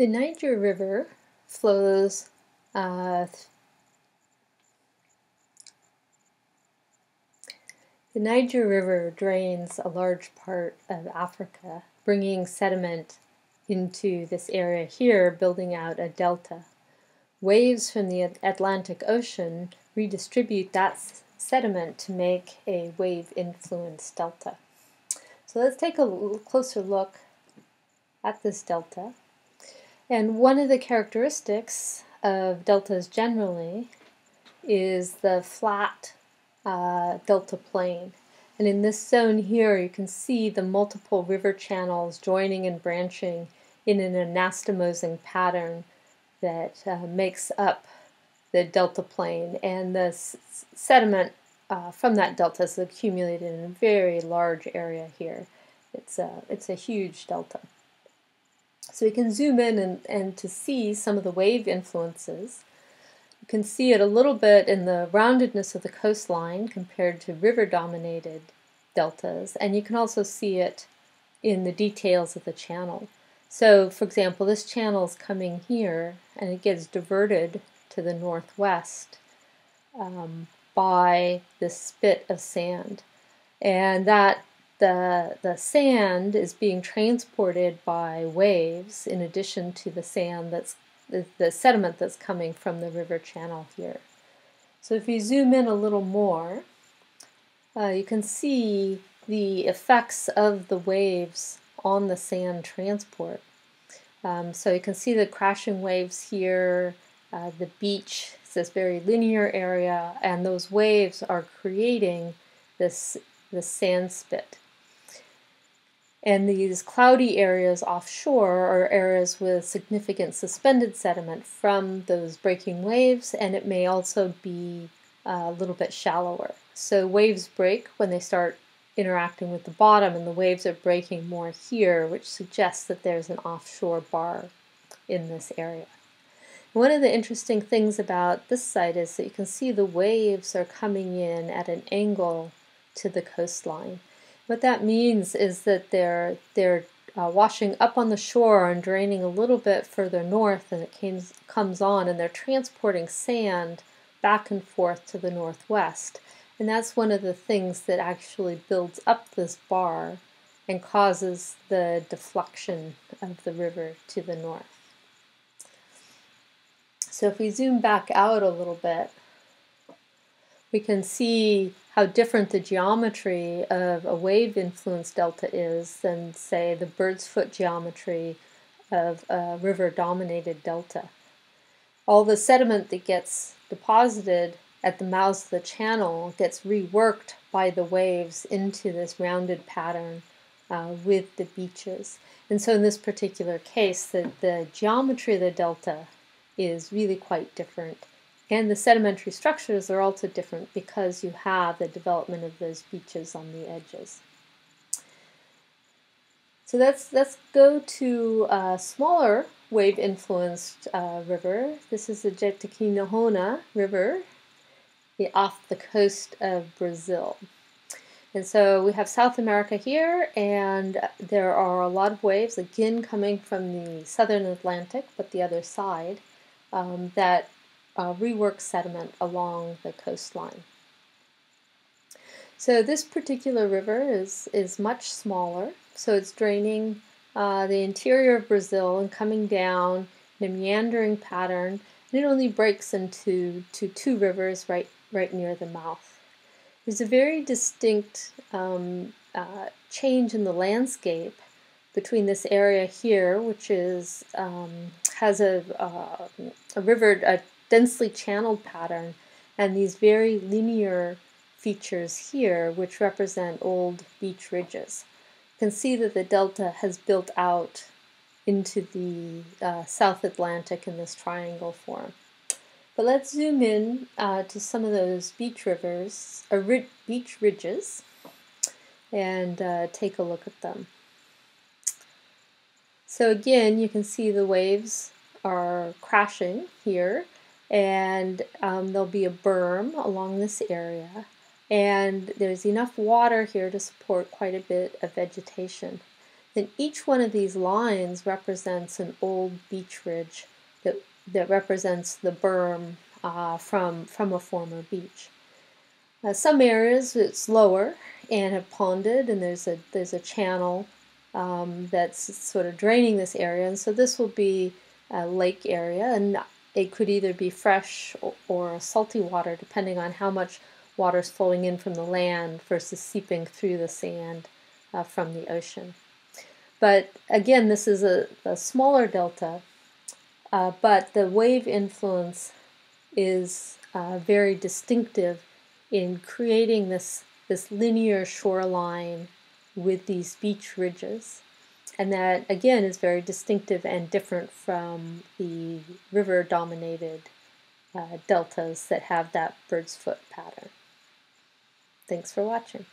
The Niger River flows uh, The Niger River drains a large part of Africa, bringing sediment into this area here, building out a delta. Waves from the Atlantic Ocean redistribute that sediment to make a wave influenced delta. So let's take a closer look at this delta. And one of the characteristics of deltas generally is the flat uh, delta plain. And in this zone here, you can see the multiple river channels joining and branching in an anastomosing pattern that uh, makes up the delta plain. And the sediment uh, from that delta is accumulated in a very large area here. It's a, it's a huge delta. So we can zoom in and, and to see some of the wave influences. You can see it a little bit in the roundedness of the coastline compared to river-dominated deltas, and you can also see it in the details of the channel. So, for example, this channel is coming here, and it gets diverted to the northwest um, by this spit of sand. And that the, the sand is being transported by waves in addition to the sand that's the, the sediment that's coming from the river channel here. So if you zoom in a little more, uh, you can see the effects of the waves on the sand transport. Um, so you can see the crashing waves here, uh, the beach, it's this very linear area, and those waves are creating this, this sand spit. And these cloudy areas offshore are areas with significant suspended sediment from those breaking waves, and it may also be uh, a little bit shallower. So waves break when they start interacting with the bottom, and the waves are breaking more here, which suggests that there's an offshore bar in this area. One of the interesting things about this site is that you can see the waves are coming in at an angle to the coastline. What that means is that they're they're uh, washing up on the shore and draining a little bit further north, and it comes comes on, and they're transporting sand back and forth to the northwest. And that's one of the things that actually builds up this bar and causes the deflection of the river to the north. So if we zoom back out a little bit, we can see how different the geometry of a wave influenced delta is than, say, the bird's foot geometry of a river dominated delta. All the sediment that gets deposited at the mouths of the channel gets reworked by the waves into this rounded pattern uh, with the beaches. And so in this particular case, the, the geometry of the delta is really quite different and the sedimentary structures are also different because you have the development of those beaches on the edges. So let's, let's go to a smaller wave-influenced uh, river. This is the Jequitinhonha River off the coast of Brazil. And so we have South America here, and there are a lot of waves, again coming from the southern Atlantic, but the other side, um, that uh, rework sediment along the coastline. So this particular river is, is much smaller, so it's draining uh, the interior of Brazil and coming down in a meandering pattern, and it only breaks into to two rivers right, right near the mouth. There's a very distinct um, uh, change in the landscape between this area here, which is um, has a, uh, a river, a densely channeled pattern and these very linear features here which represent old beach ridges. You can see that the delta has built out into the uh, South Atlantic in this triangle form. But let's zoom in uh, to some of those beach rivers, or ri beach ridges, and uh, take a look at them. So again, you can see the waves are crashing here and um, there'll be a berm along this area and there's enough water here to support quite a bit of vegetation. then each one of these lines represents an old beach ridge that, that represents the berm uh, from, from a former beach. Uh, some areas it's lower and have ponded, and there's a there's a channel um, that's sort of draining this area, and so this will be a lake area, and it could either be fresh or, or salty water, depending on how much water is flowing in from the land versus seeping through the sand uh, from the ocean. But again, this is a, a smaller delta, uh, but the wave influence is uh, very distinctive in creating this, this linear shoreline with these beach ridges. And that, again, is very distinctive and different from the river dominated uh, deltas that have that bird's foot pattern. Thanks for watching.